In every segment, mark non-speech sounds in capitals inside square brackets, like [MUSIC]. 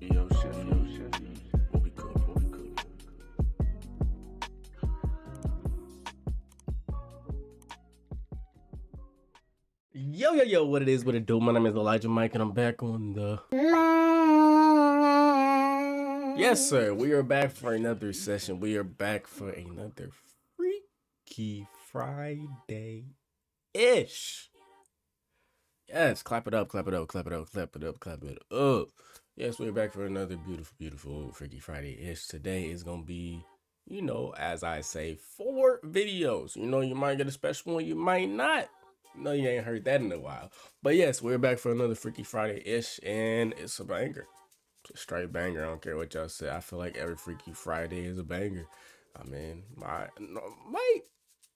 Yo, chef, yo, chef. What we cook, what we cook. Yo, yo, yo, what it is, what it do. My name is Elijah Mike, and I'm back on the. Yes, sir. We are back for another session. We are back for another Freaky Friday ish. Yes, clap it up, clap it up, clap it up, clap it up, clap it up. Yes, we're back for another beautiful, beautiful Freaky Friday ish. Today is gonna be, you know, as I say, four videos. You know, you might get a special one, you might not. No, you ain't heard that in a while. But yes, we're back for another Freaky Friday ish, and it's a banger. It's a straight banger. I don't care what y'all say. I feel like every Freaky Friday is a banger. I mean, my might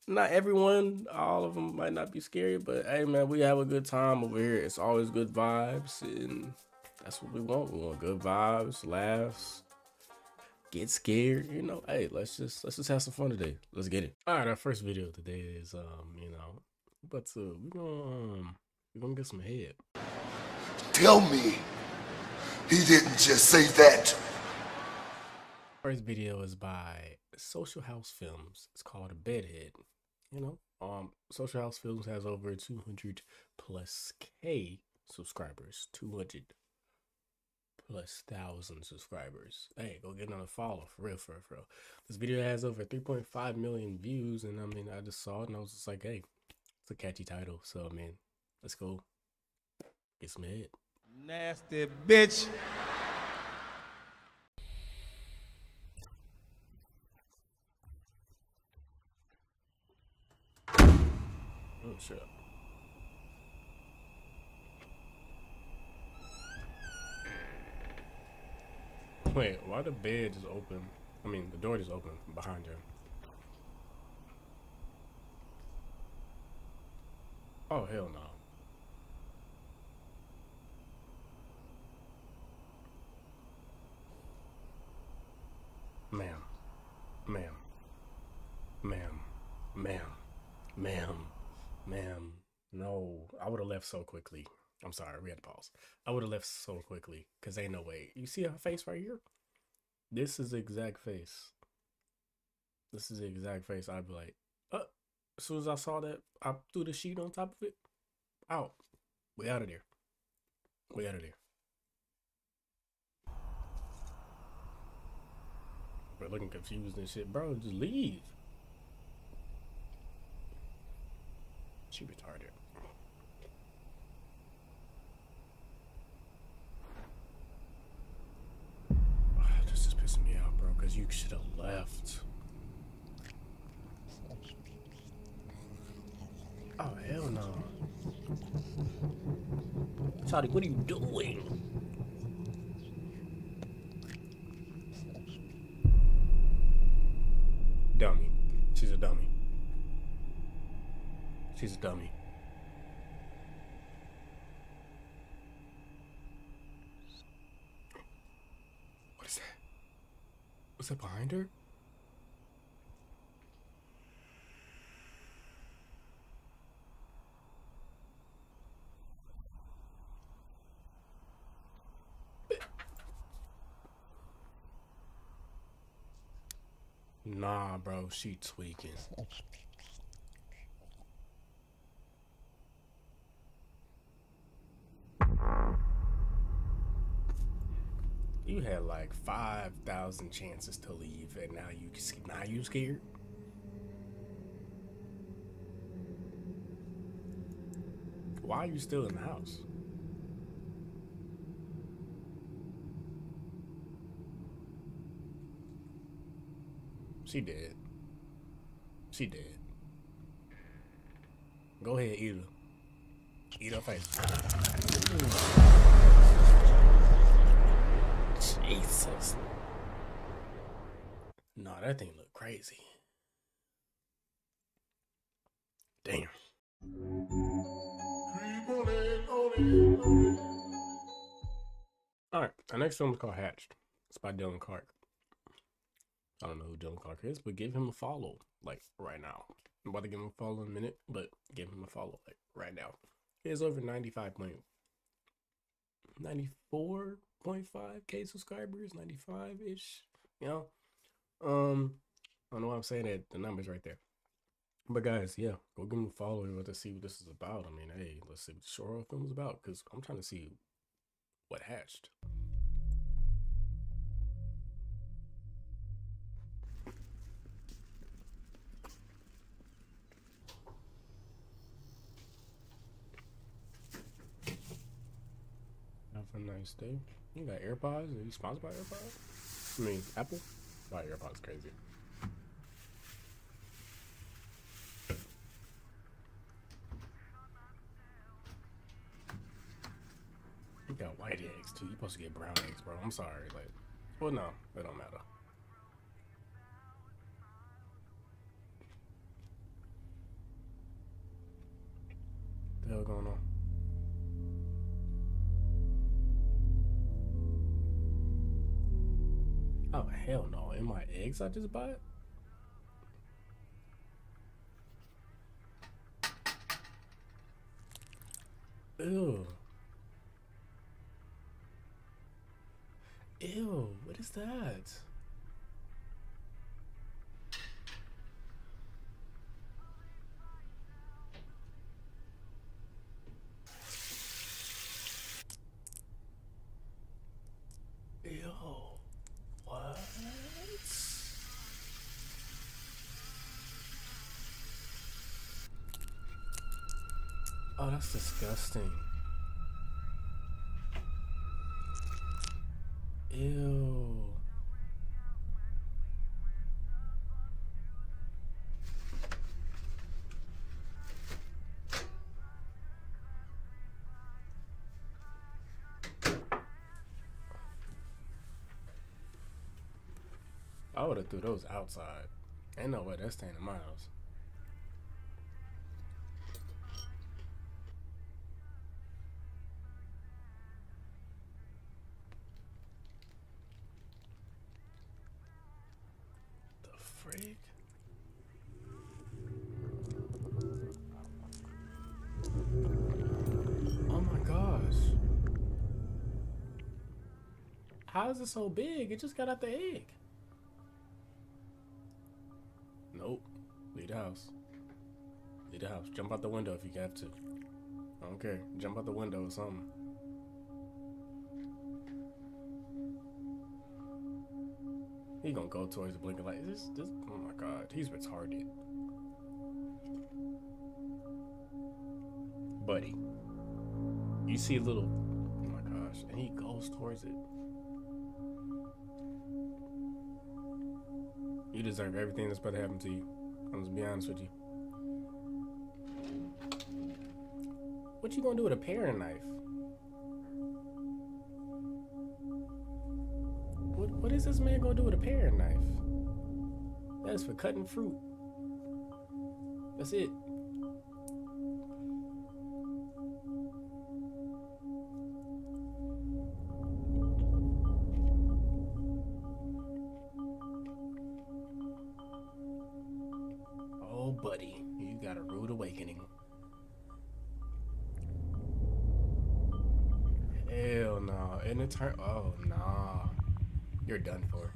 not everyone, all of them might not be scary, but hey, man, we have a good time over here. It's always good vibes, and that's what we want. We want good vibes, laughs, get scared. You know, hey, let's just let's just have some fun today. Let's get it. All right, our first video today is um, you know, but uh, we're gonna um, we're gonna get some head. Tell me he didn't just say that. First video is by Social House Films. It's called Bedhead. You know, um, Social House Films has over 200 plus K subscribers. 200 plus thousand subscribers. Hey, go get another follow for real, for real, for real. This video has over 3.5 million views, and I mean, I just saw it and I was just like, hey, it's a catchy title. So, I mean, let's go get some head. Nasty bitch. Oh, shit. Wait, why the bed is open? I mean, the door is open behind her. Oh, hell no. Ma'am. Ma'am. Ma'am. Ma'am. Ma'am. Ma'am. No. I would have left so quickly. I'm sorry, we had to pause. I would have left so quickly. Cause ain't no way. You see her face right here? This is the exact face. This is the exact face I'd be like, uh, as soon as I saw that, I threw the sheet on top of it. Out. We out of there. We out of there. We're looking confused and shit. Bro, just leave. She retarded. Ah, This is pissing me out, bro, because you should have left. Oh, hell no. Toddy, what are you doing? Dummy. She's a dummy. She's a dummy. What is that? Was that behind her? Nah, bro, she tweaking. You had like five thousand chances to leave, and now you now you scared. Why are you still in the house? She did. She did. Go ahead, eat her. Eat her face. Jesus. No, that thing look crazy. Damn. Alright, our next film is called Hatched. It's by Dylan Clark. I don't know who Dylan Clark is, but give him a follow, like right now. I'm about to give him a follow in a minute, but give him a follow, like right now. He has over 95 point 94 98.5k subscribers, 95 ish. You know, um, I don't know why I'm saying that. The numbers right there. But guys, yeah, go give them a follow and to see what this is about. I mean, hey, let's see what the short film is about because I'm trying to see what hatched. Nice day. You got AirPods? Are you sponsored by AirPods? I mean, Apple? Buy AirPods crazy. You got white eggs too. You supposed to get brown eggs, bro. I'm sorry. Like, well, no, it don't matter. The hell going on? Hell no! In my eggs I just bought. Ew. Ew, what is that? Oh, that's disgusting. Ew. I would have threw those outside. Ain't no way that's staying in my house. How is it so big? It just got out the egg. Nope. Leave the house. Leave the house. Jump out the window if you have to. I don't care. Jump out the window or something. He gonna go towards the blinking light. This, this, oh my god, he's retarded. Buddy. You see a little, oh my gosh, and he goes towards it. You deserve everything that's about to happen to you. I'm just be honest with you. What you gonna do with a paring knife? What what is this man gonna do with a paring knife? That is for cutting fruit. That's it. Turn. Oh, nah. You're done for.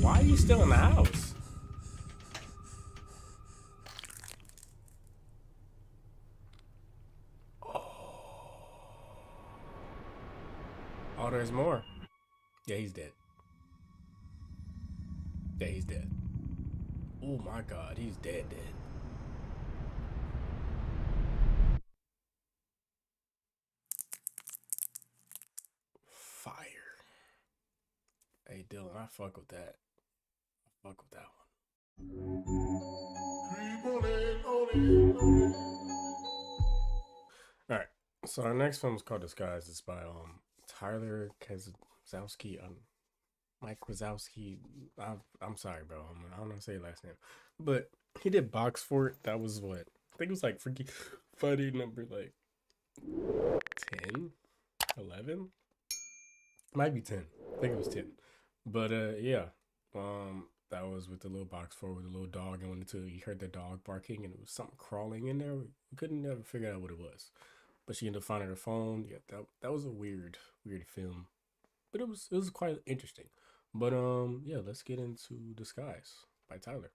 Why are you still in the house? Oh. oh, there's more. Yeah, he's dead. Yeah, he's dead. Oh my god, he's dead, dead. Hey, Dylan, I fuck with that. I fuck with that one. Alright, so our next film is called Disguise. It's by um Tyler Kazowski. Um, Mike Wazowski. I'm, I'm sorry, bro. I'm, I don't know how to say last name, but he did Box Fort. That was what I think it was like freaky [LAUGHS] funny number like 10, 11. Might be 10. I think it was 10. But uh yeah. Um that was with the little box for with the little dog and into you heard the dog barking and it was something crawling in there. We couldn't never figure out what it was. But she ended up finding her phone. Yeah, that that was a weird, weird film. But it was it was quite interesting. But um yeah, let's get into Disguise by Tyler.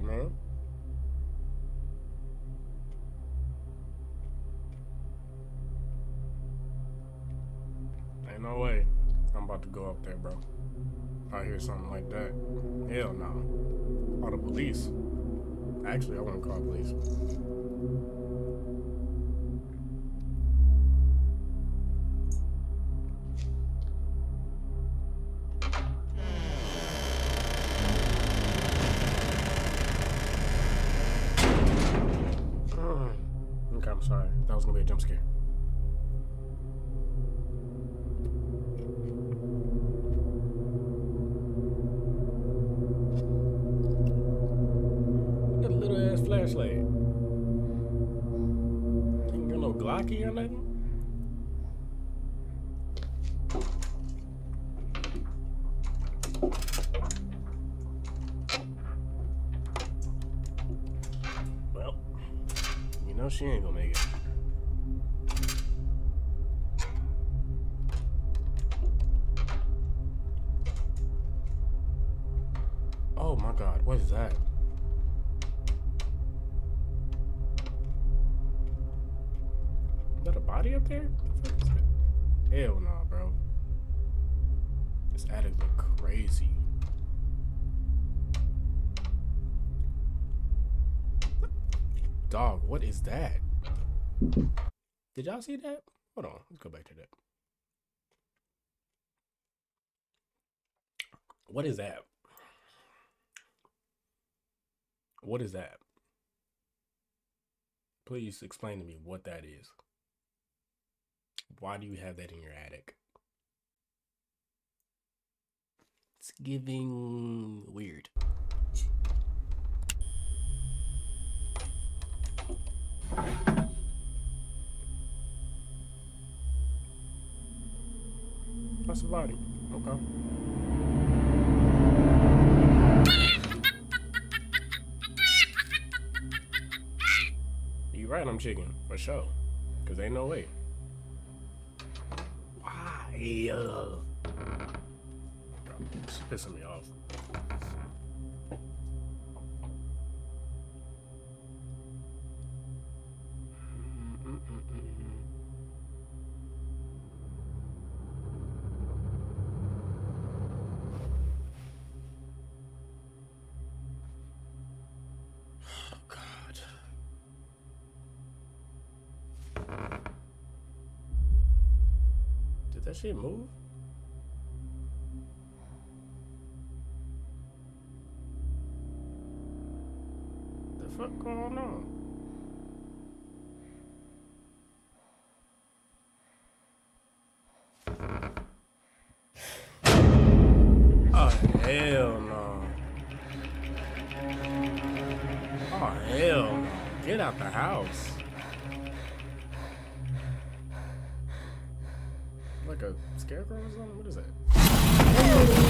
Man. Ain't no way I'm about to go up there, bro. I hear something like that. Hell no. Call the police. Actually, I to call police. Flashlight. Ain't got no Glocky or nothing. Dog, what is that? Did y'all see that? Hold on, let's go back to that. What is that? What is that? Please explain to me what that is. Why do you have that in your attic? It's giving weird. That's a body. Okay. You right, I'm chicken for sure. Cause ain't no way. Why? Uh, it's pissing me off. Oh, that shit move? The fuck going on? Hell no. Oh hell no. Get out the house. Like a scarecrow or something? What is that?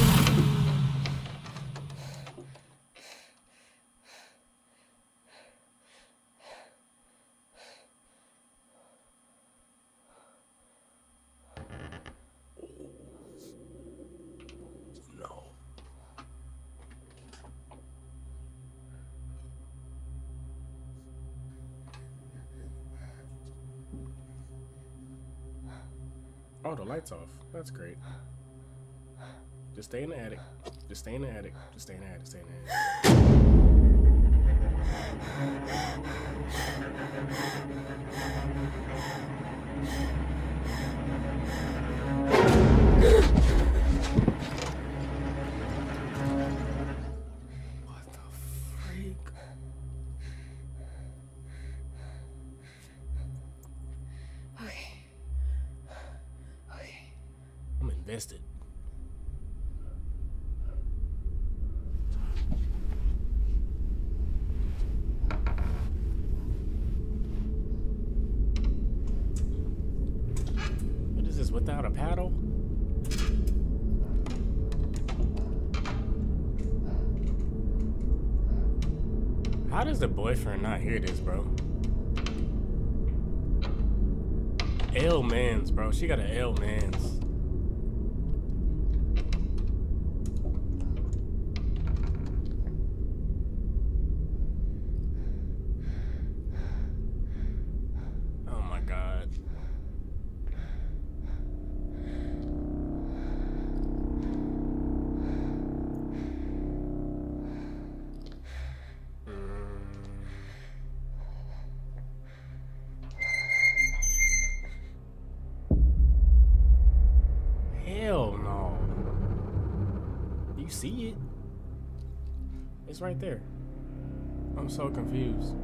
Light's off. That's great. Just stay in the attic. Just stay in the attic. Just stay in the attic. Stay in the attic. Boyfriend not hear this, bro? L mans, bro. She got an L mans. Right there. I'm so confused.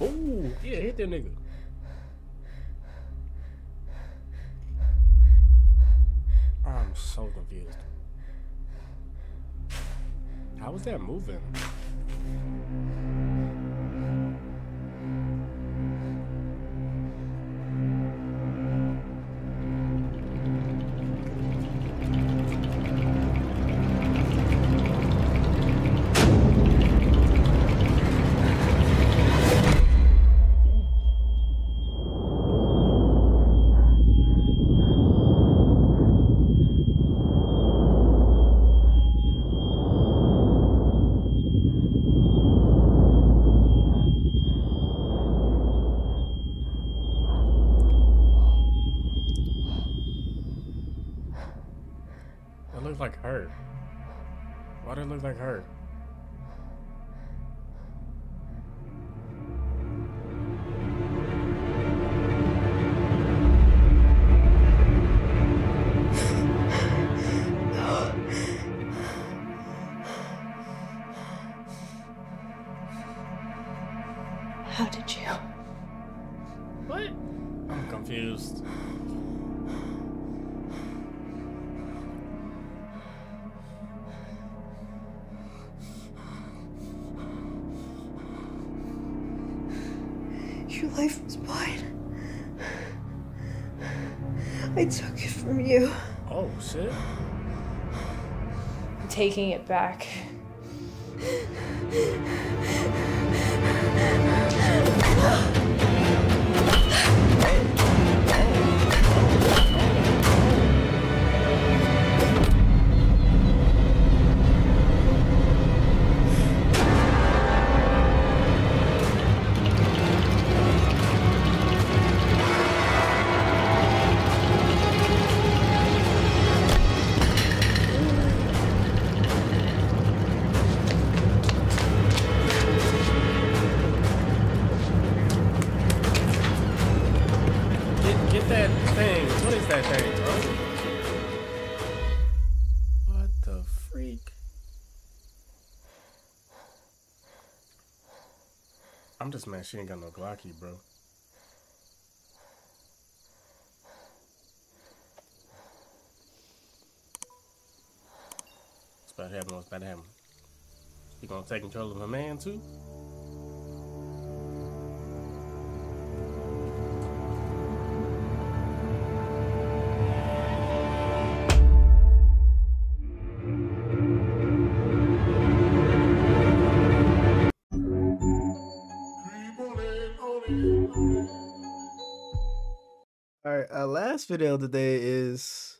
Oh, yeah, hit that nigga. I'm so confused. How was that moving? Your life was mine. I took it from you. Oh, shit. I'm taking it back. [LAUGHS] Just mad she ain't got no Glocky, bro. What's about to happen? What's about to happen? You gonna take control of her man too? All right, our last video today is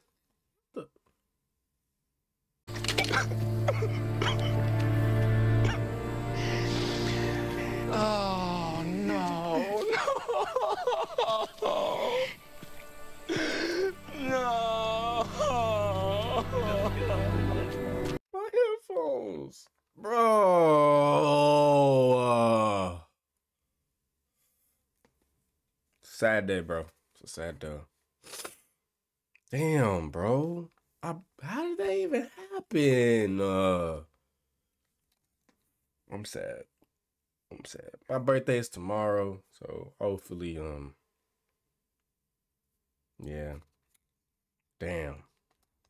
Oh no, no, no. my headphones, bro. Uh, sad day, bro. It's a sad day. Damn, bro. I, how did that even happen? Uh, I'm sad. I'm sad. My birthday is tomorrow, so hopefully, um, yeah. Damn,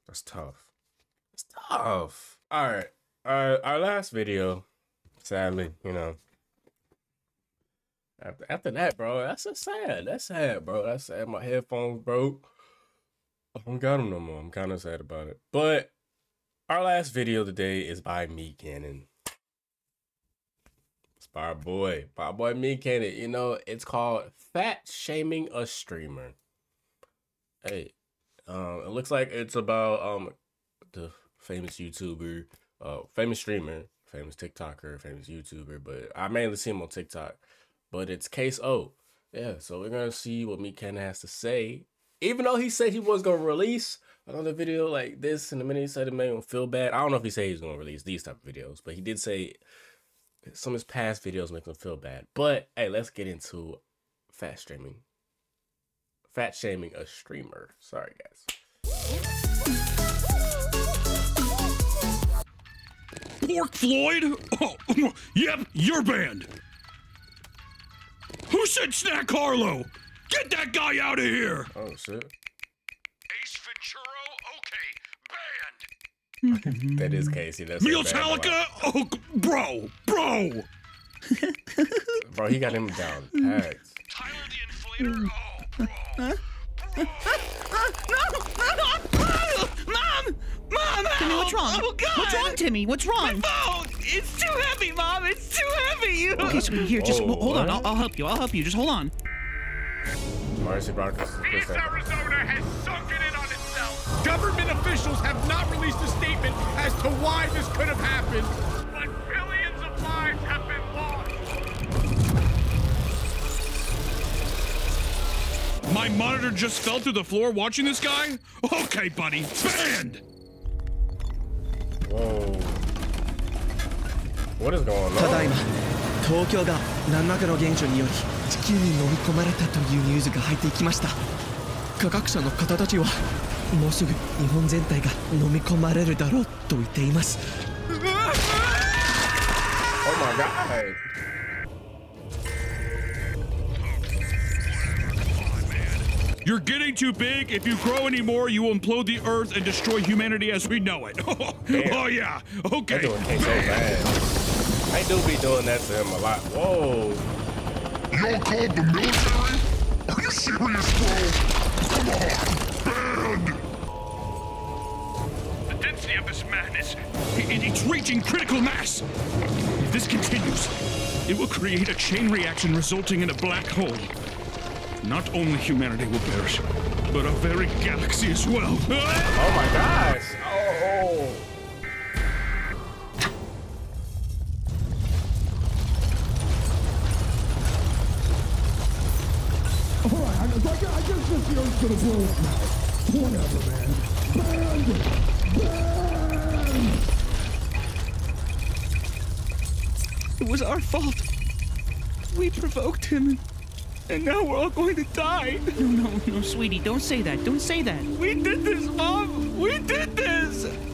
that's tough. It's tough. All right. Our our last video, sadly, you know. After after that, bro, that's a sad. That's sad, bro. That's sad. My headphones broke. I don't got them no more. I'm kind of sad about it. But our last video today is by MeatCanyon. It's by our boy, by our boy MeatCanyon. You know, it's called Fat Shaming a Streamer. Hey, um, it looks like it's about um the famous YouTuber, uh, famous streamer, famous TikToker, famous YouTuber, but I mainly see him on TikTok. But it's CaseOh. Yeah, so we're gonna see what MeatCanyon has to say. Even though he said he was gonna release another video like this in a minute, he said it made him feel bad. I don't know if he said he's gonna release these type of videos, but he did say some of his past videos make him feel bad. But hey, let's get into fat streaming. Fat shaming a streamer. Sorry guys. Pork Floyd? Oh, [LAUGHS] yep, you're banned. Who said Snack Harlow? Get that guy out of here! Oh shit. Ace Venturo? Okay, banned. That is Casey. That's Meal Talica? Oh, bro, bro! Bro, he got him down packed. Tyler the Inflator? Oh, bro. Mom! Mom! Timmy, what's wrong? Oh, God! What's wrong, Timmy? What's wrong? phone! It's too heavy, Mom! It's too heavy! You. Okay, sweetie, here, just oh, Whoa, hold on. I'll, I'll help you. I'll help you. Just hold on. Marcy Broncos. East Arizona has sunken in on itself. Government officials have not released a statement as to why this could have happened. But billions of lives have been lost. My monitor just fell through the floor watching this guy? Okay, buddy, banned! Whoa. ただいま東京が何らかの現象により地球に飲み込まれたというニュースが入ってきました。科学者の方たちはもうすぐ日本全体が飲み込まれるだろうと言っています。Oh [LAUGHS] my god. You're getting too big. If you grow anymore, you will implode the Earth and destroy humanity as we know it. Damn. yeah. That Okay. doing King so bad. I do be doing that to him a lot. Whoa. Y'all called the military? Are you serious, bro? Come on, banned! The density of this madness, it- it's reaching critical mass. If this continues, it will create a chain reaction resulting in a black hole. Not only humanity will perish, but our very galaxy as well. Oh my gosh. Oh. It was our fault. We provoked him, and now we're all going to die. No, no, no, sweetie, don't say that. Don't say that. We did this, Mom! We did this!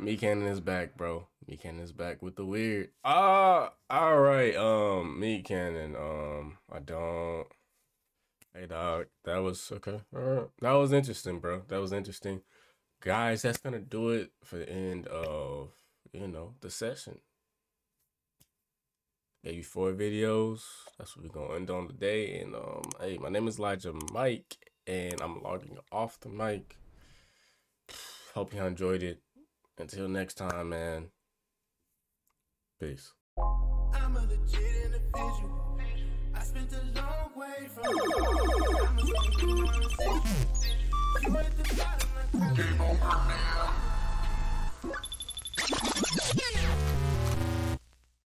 MeatCanyon is back, bro. MeatCanyon is back with the weird. Ah, all right. Um, MeatCanyon. Um, I don't. Hey, dog. That was okay. All right. That was interesting, bro. That was interesting, guys. That's gonna do it for the end of you know the session. You four videos. That's what we're gonna end on today. And um, hey, my name is Elijah Mike, and I'm logging off the mic. [SIGHS] Hope you enjoyed it. Until next time, man. Peace. I'm a legit individual. I spent a long way from I'm a You at the bottom. Game over.